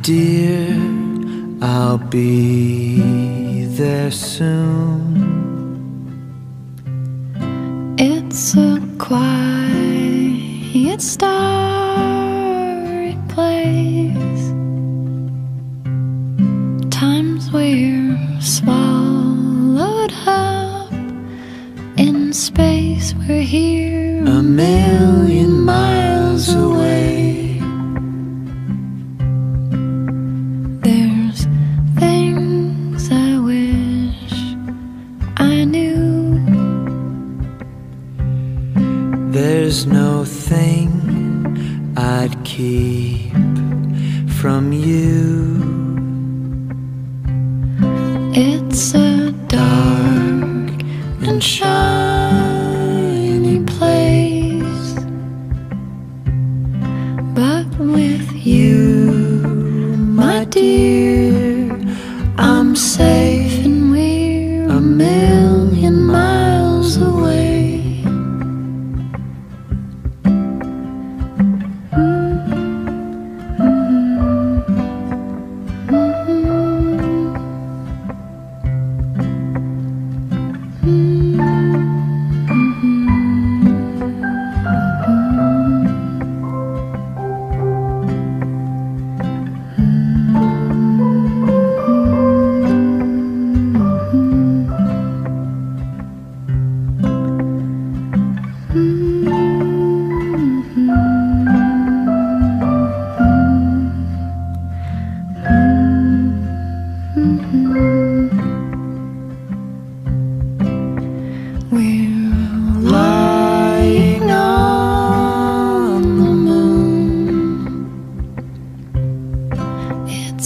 dear, I'll be there soon. It's a quiet, starry place. Times we're swallowed up in space. We're here A million miles away. There's no thing I'd keep from you. It's a dark and shiny place. But with you, my dear, I'm safe and we're a million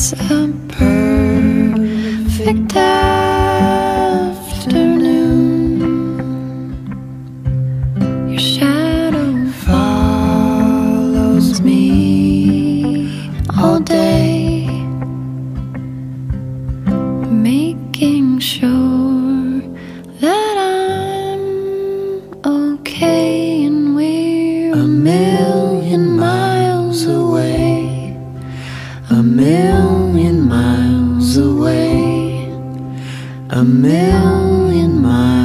It's a perfect afternoon. Your shadow follows me all day, making sure. a million miles.